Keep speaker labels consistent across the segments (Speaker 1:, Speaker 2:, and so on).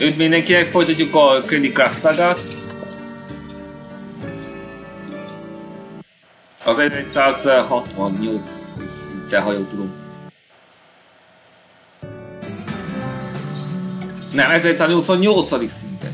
Speaker 1: Üdv mindenkinek, folytatjuk a Candy Crush szagát. Az 1168 szinte, ha jól tudom. Nem, 1188 szinte.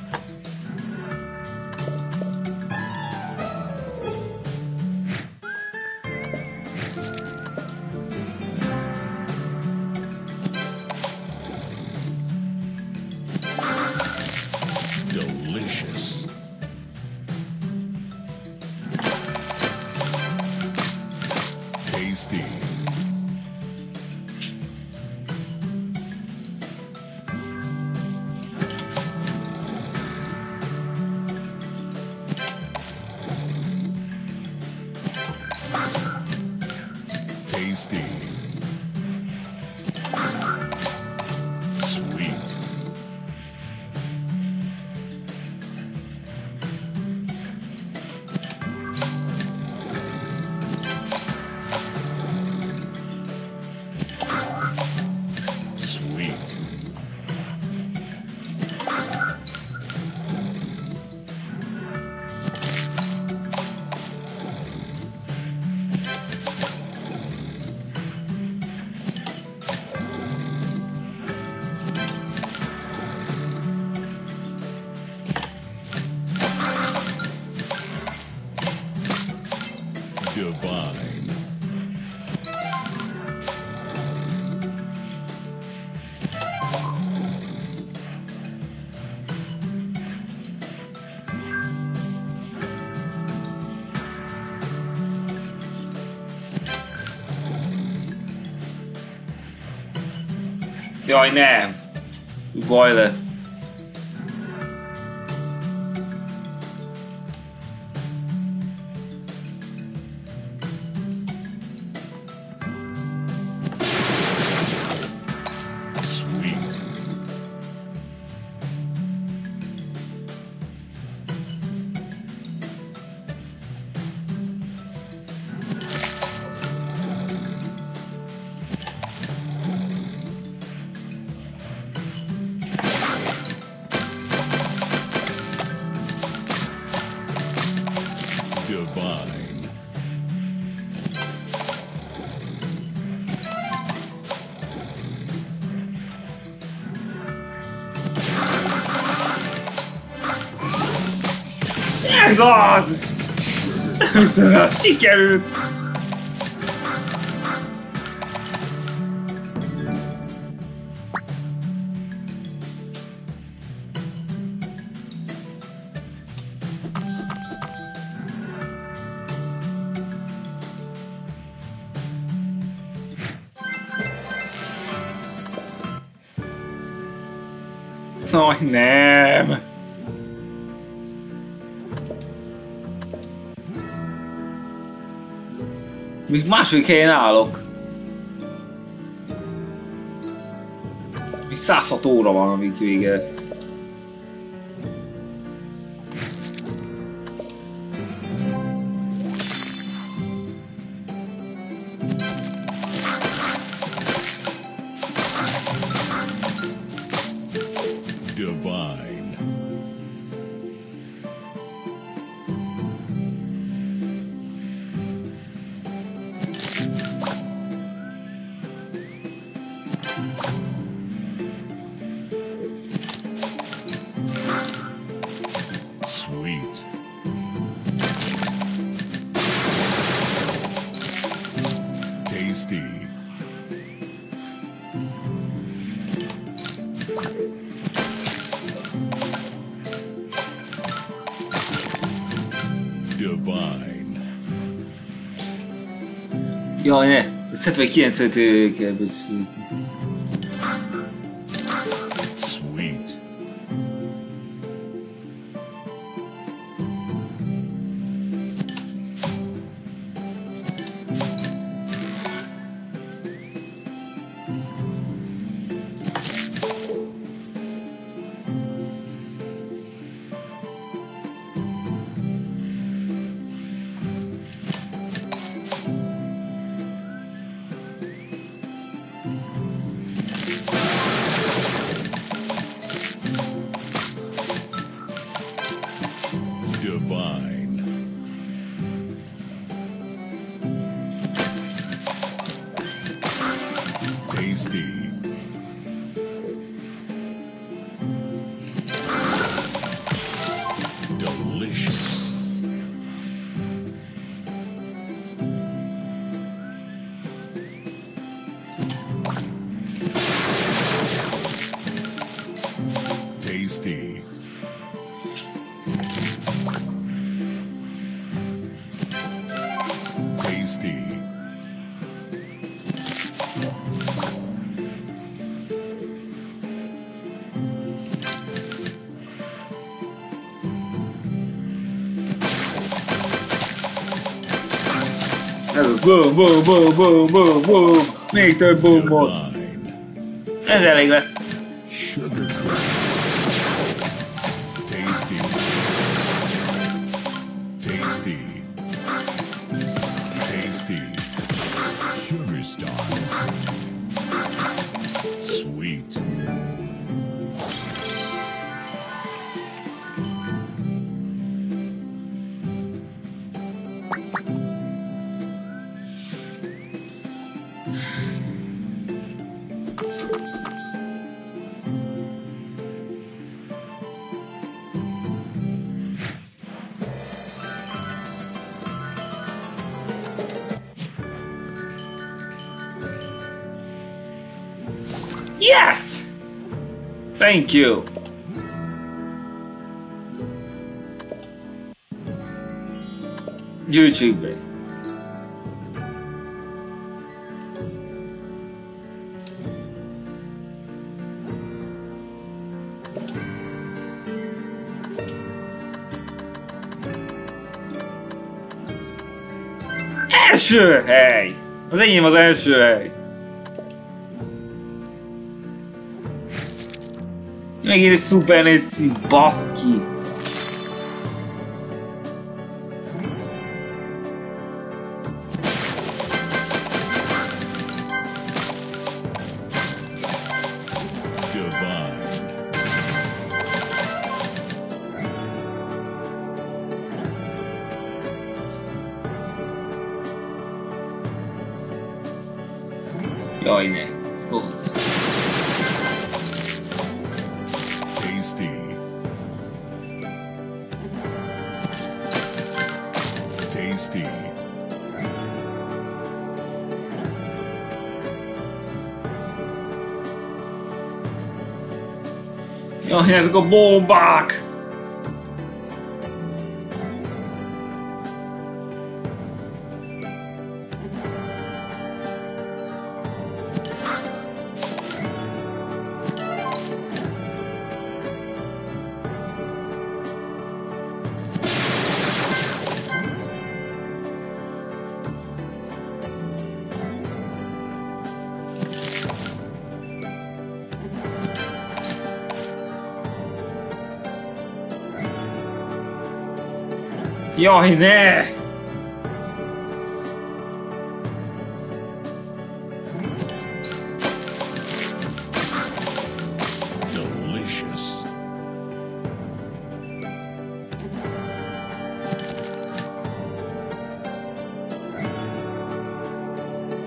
Speaker 1: nem. Jaj, nem! Baj lesz.
Speaker 2: Sikerült! Aj, nem! Még második helyen állok. Még 106 óra van, amíg vége lesz.
Speaker 1: Sweet. Tasty. Divine.
Speaker 2: Jaj, ne! Ez 79 kell boom, boom, boom, boom, boom, boom. Még több boomot.
Speaker 1: Divine.
Speaker 2: Ez elég lesz. Thank you. Gyűjtsük be. Első hely! Az enyém az első hely. Imagina é super nesse
Speaker 1: bosque.
Speaker 2: Jaj, ezek a bombák! Jaj, ne!
Speaker 1: Delicious.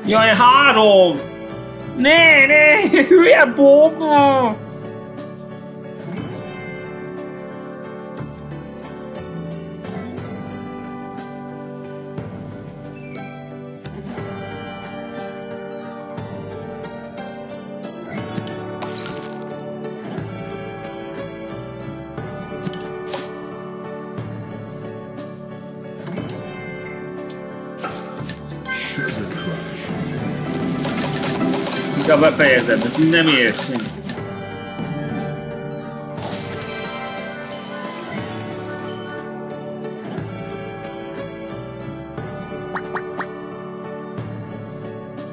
Speaker 2: Jaj, három! Ne, ne! Hülye bomba!
Speaker 1: Sugar
Speaker 2: Inkább befejezed, ez így nem ér semmi.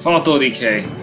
Speaker 2: Hatodik hely.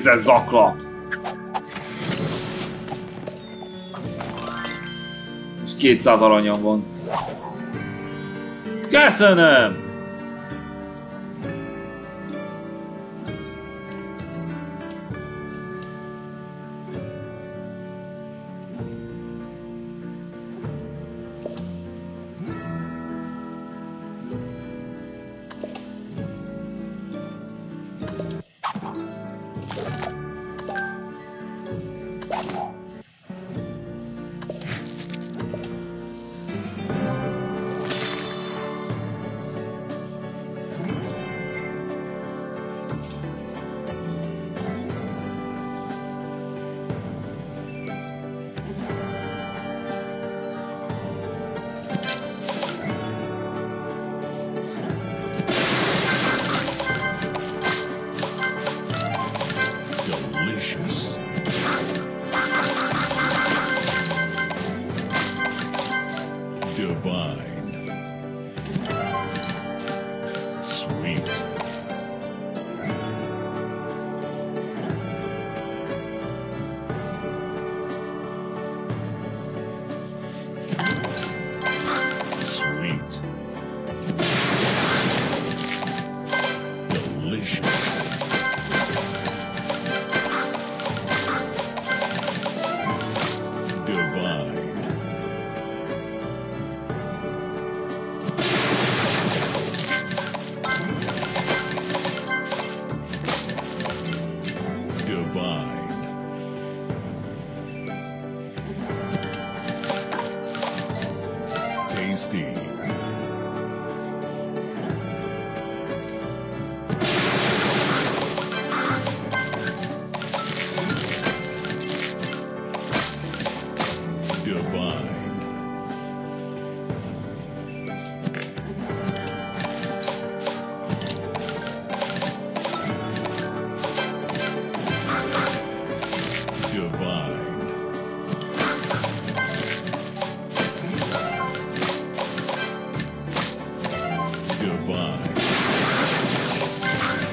Speaker 2: Megint ezzel zaklat. És 200 aranyom van. Köszönöm!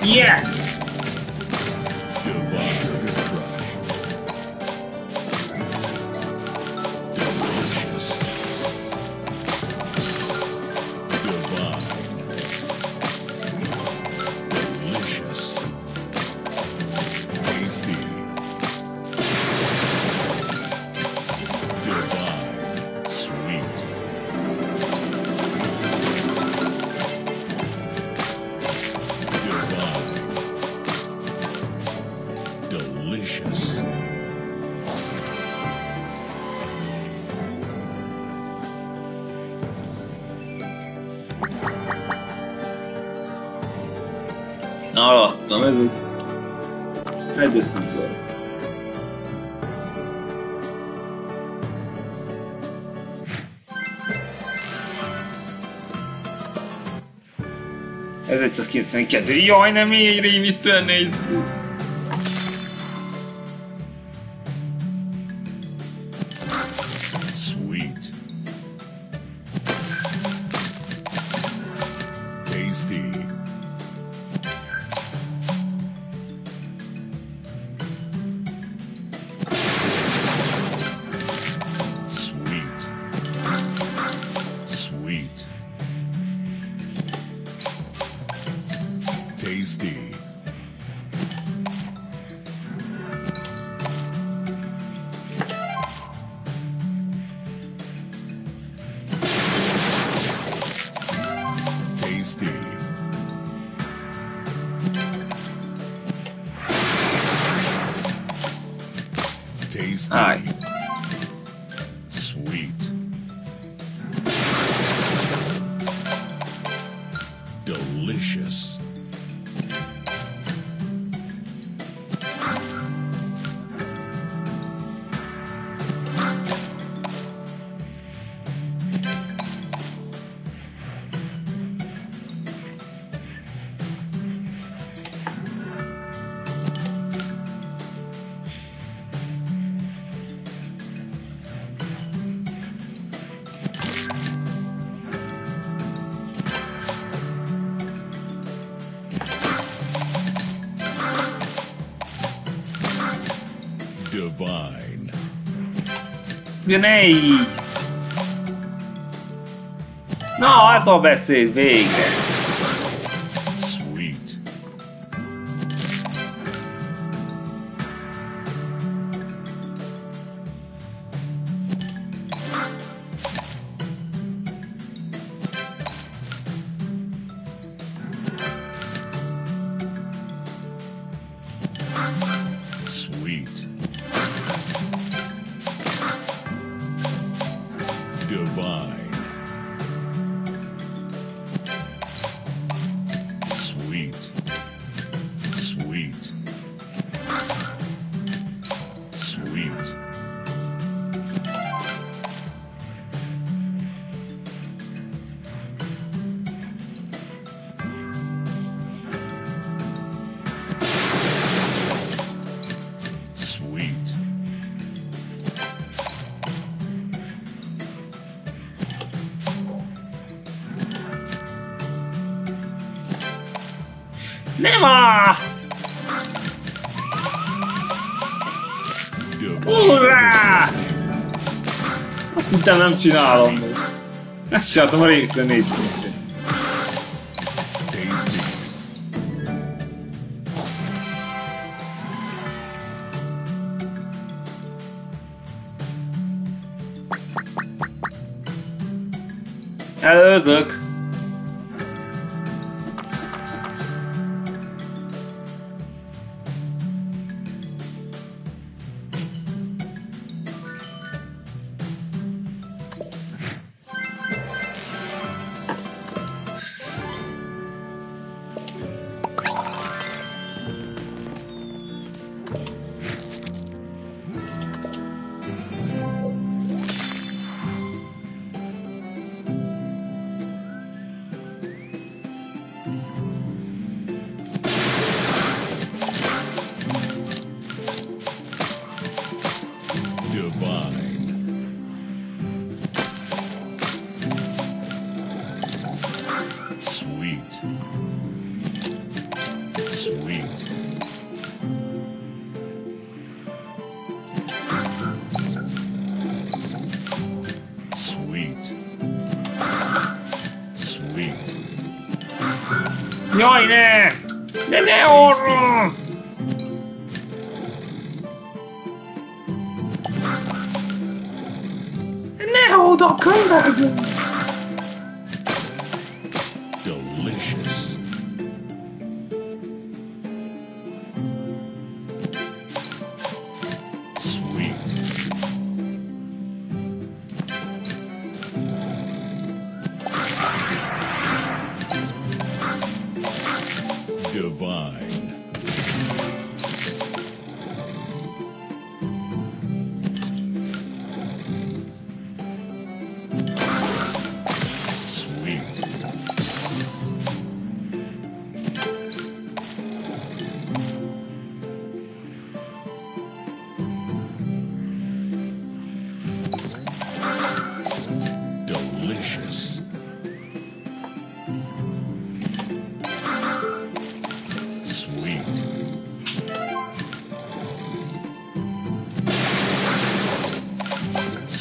Speaker 2: Yes! 1992. Jaj, nem így rémisztően néz!
Speaker 1: Delicious.
Speaker 2: Ja, ne így! Na, ez a beszéd végre. Goodbye. Hittem nem csinálom. Ezt csináltam a részre négy szinten.
Speaker 1: Tasty.
Speaker 2: Előzök. Jaj, ne! De ne arra! Ne oda, könyveljen!
Speaker 1: Delicious.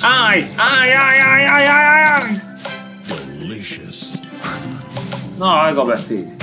Speaker 2: Állj! Állj, állj, állj, állj, állj, állj!
Speaker 1: delicious,
Speaker 2: Na, ez a beszéd.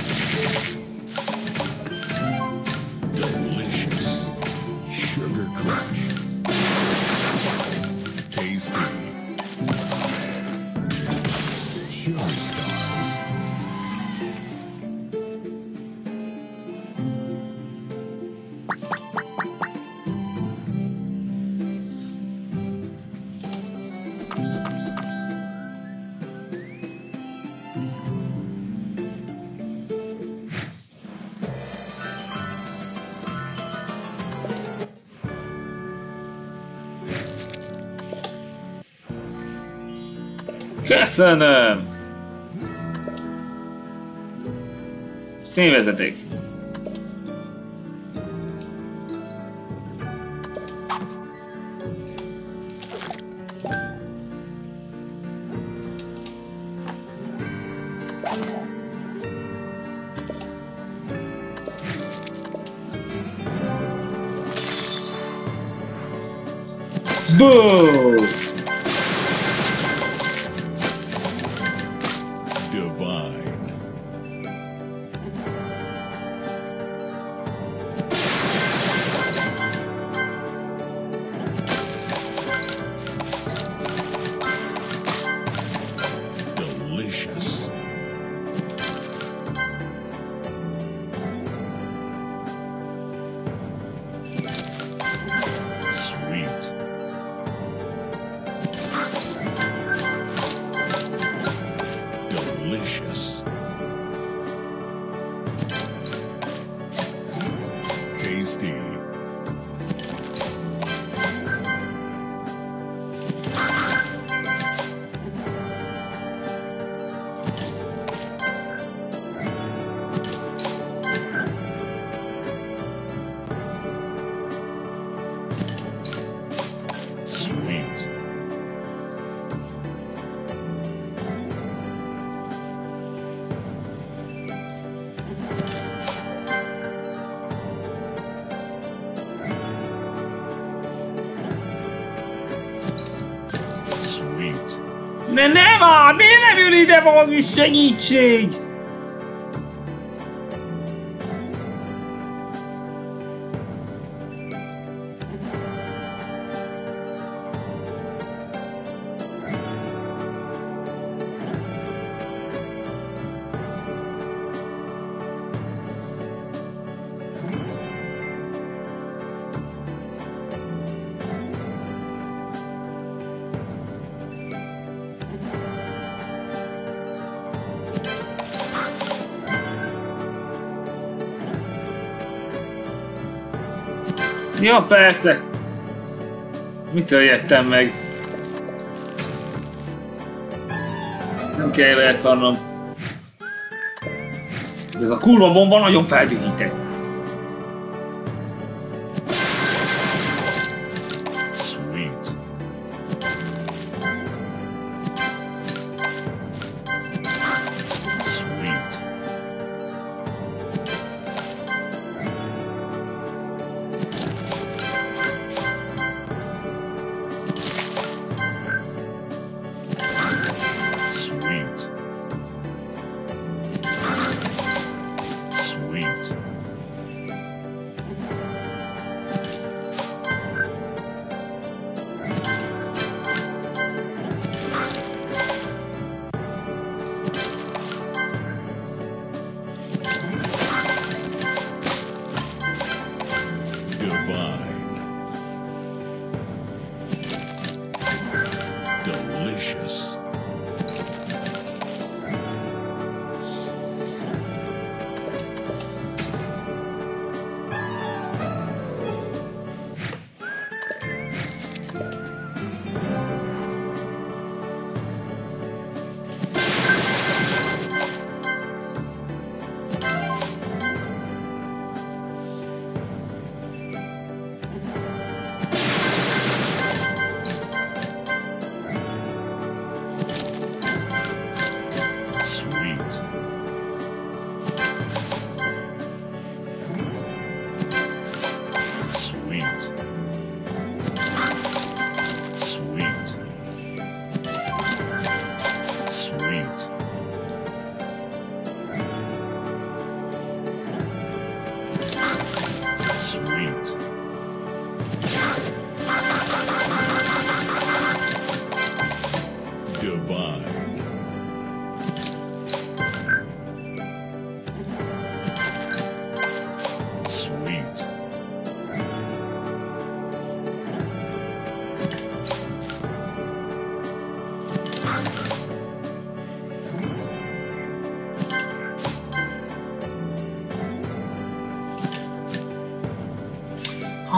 Speaker 2: Köszönöm! Steam vezeték. Boom!
Speaker 1: Delicious, tasty,
Speaker 2: áll! Miért nem jön ide valami segítség? Ja, persze. Mitől jöttem meg? Nem kell elszarnom. De ez a kurva bomba nagyon feldühített.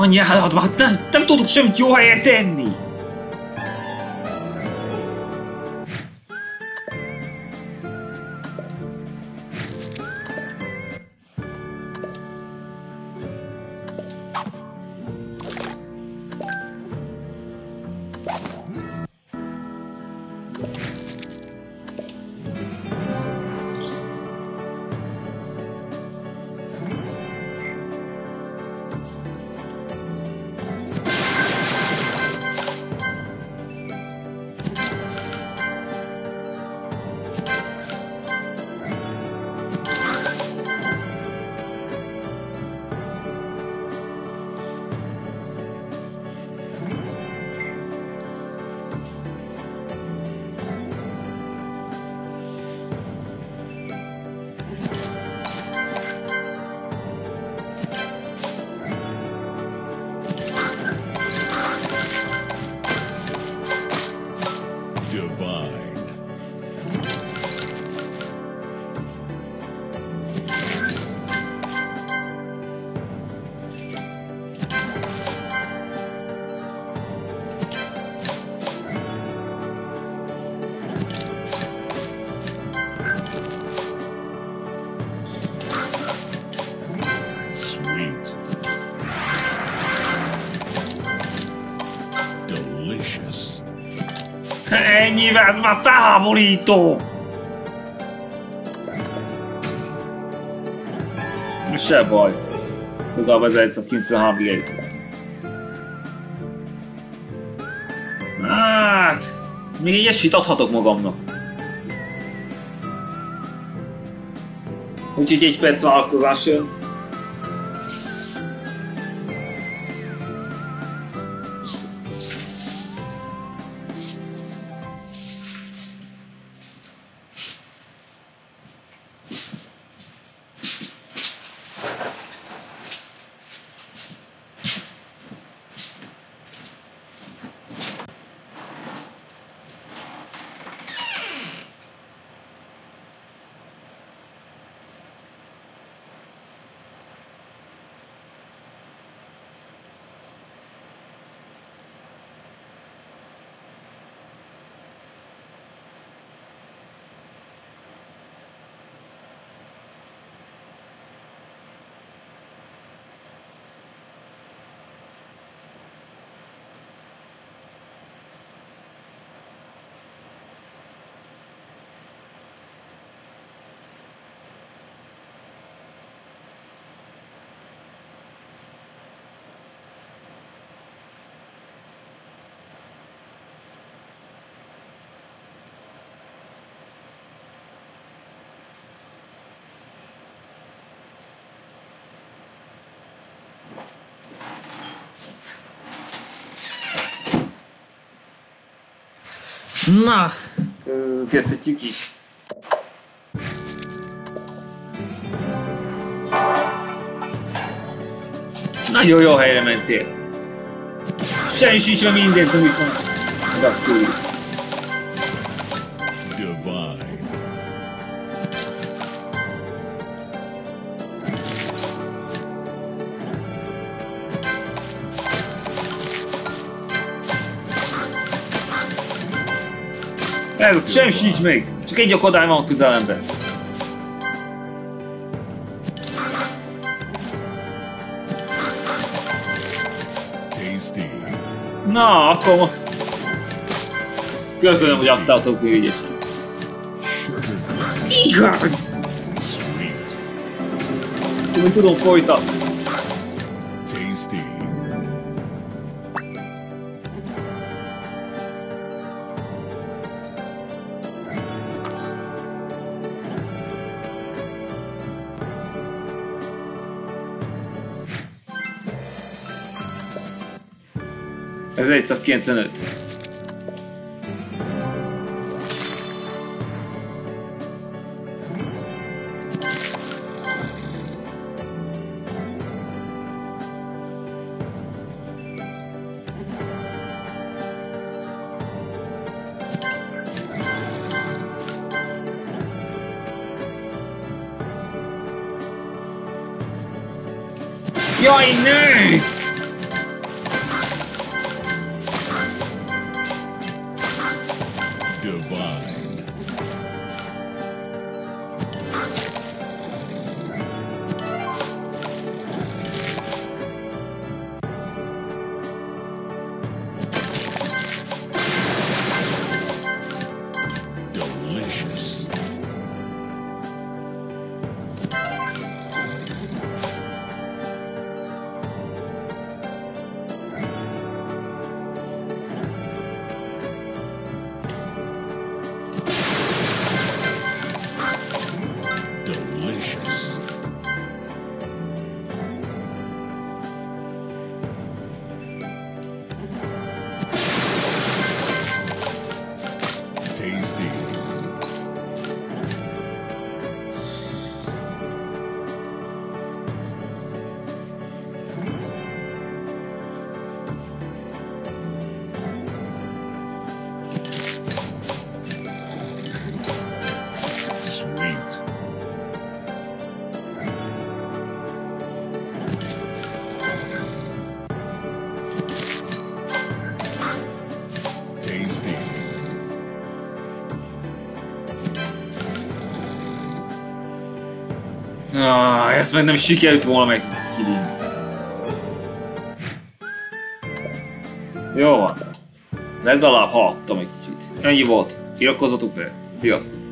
Speaker 2: Annyi állatban, hát nem, nem tudok semmit jó helyet tenni.
Speaker 1: Divine.
Speaker 2: Ennyivel, ez már felháborító! Se baj. Legalább ez 193 gate. Hát... Még egy esélyt adhatok magamnak. Úgyhogy egy perc vállalkozás jön. Na, kezdhetjük is. Nagyon jó helyre mentél. Sincs a mindent, amit van. Ez sem sincs még. Csak egy akadály van a közelemben. Na, akkor... Köszönöm, hogy adtátok ki ügyesen. Igen! Úgy tudom folytatni. Ez 195. Jaj, ne! Ezt meg nem sikerült volna meg kilin. Jó van. Legalább haladtam egy kicsit. Ennyi volt. Iratkozzatok be. Sziasztok.